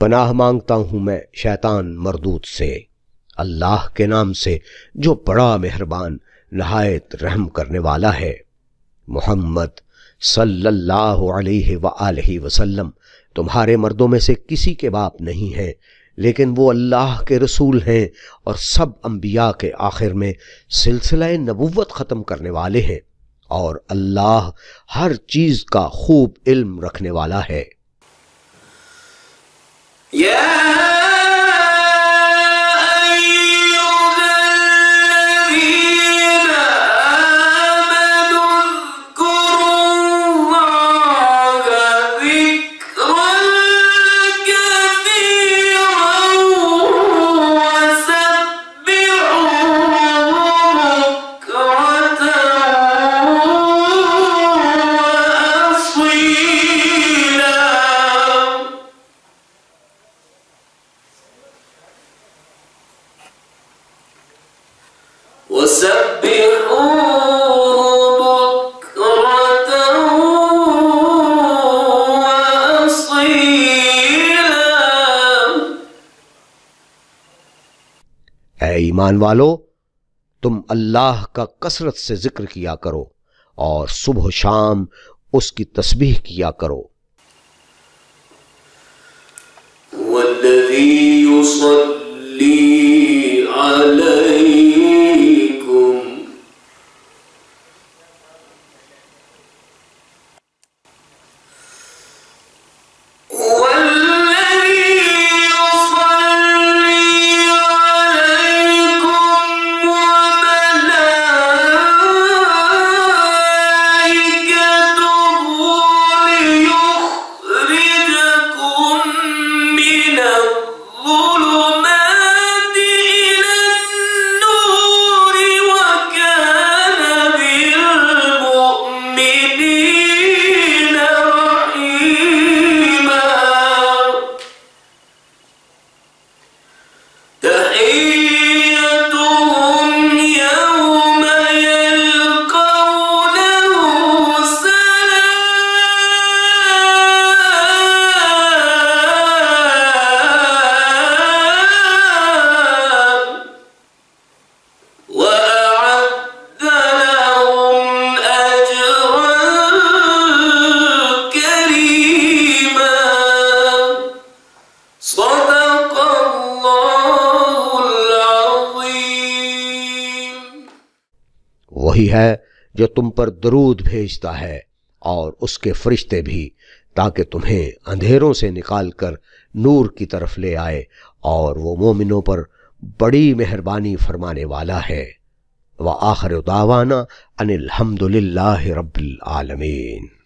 پناہ مانگتا ہوں میں شیطان مردود سے، اللہ کے نام سے، جو بڑا مہربان، نہایت رحم کرنے والا ہے۔ محمد صلی اللہ علیہ وآلہ وسلم، تمہارے مردوں میں سے کسی کے باپ نہیں ہیں، لیکن وہ اللہ کے رسول ہیں اور سب انبیاء کے آخر میں سلسلہ نبوت ختم کرنے والے ہیں اور اللہ ہر چیز کا خوب علم رکھنے والا ہے۔ اے ایمان والو تم اللہ کا کثرت سے ذکر کیا کرو اور صبح و شام اس کی تسبیح کیا کرو۔ والذي يصلي عليكم وہی ہے جو تم پر درود بھیجتا ہے اور اس کے فرشتے بھی، تاکہ تمہیں اندھیروں سے نکال کر نور کی طرف لے آئے اور وہ مومنوں پر بڑی مہربانی فرمانے والا ہے۔ وہ آخر داوانہ ان الحمد للہ رب العالمین۔